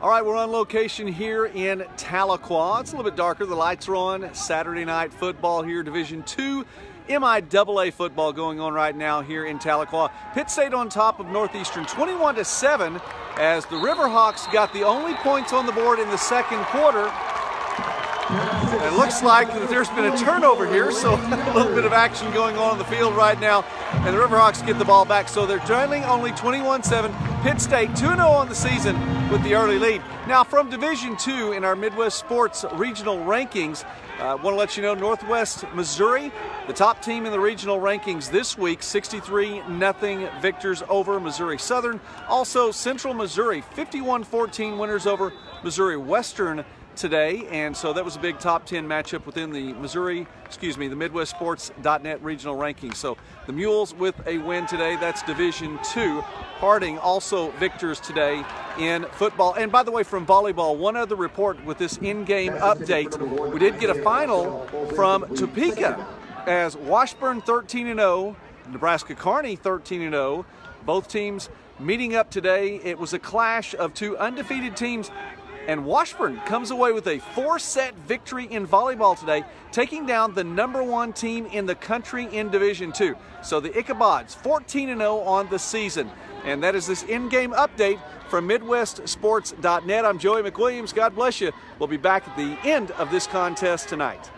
All right, we're on location here in Tahlequah. It's a little bit darker. The lights are on. Saturday night football here, Division Two. MIAA football going on right now here in Tahlequah. Pitt State on top of Northeastern 21 to 7 as the Riverhawks got the only points on the board in the second quarter. It looks like that there's been a turnover here, so a little bit of action going on on the field right now. And the Riverhawks get the ball back, so they're trailing only 21-7. Pitt State 2-0 on the season with the early lead. Now from Division Two in our Midwest Sports Regional Rankings, I uh, want to let you know Northwest Missouri, the top team in the regional rankings this week, 63 0 victors over Missouri Southern. Also Central Missouri, 51-14 winners over Missouri Western today, and so that was a big top 10 matchup within the Missouri, excuse me, the MidwestSports.net regional rankings. So the Mules with a win today. That's Division Two. Harding also victors today in football. And by the way, from volleyball, one other report with this in-game update. We did get a final from Topeka as Washburn 13 0, Nebraska Kearney 13 0. Both teams meeting up today. It was a clash of two undefeated teams and Washburn comes away with a four set victory in volleyball today, taking down the number one team in the country in Division Two. So the Ichabods 14 0 on the season. And that is this in game update from MidwestSports.net. I'm Joey McWilliams. God bless you. We'll be back at the end of this contest tonight.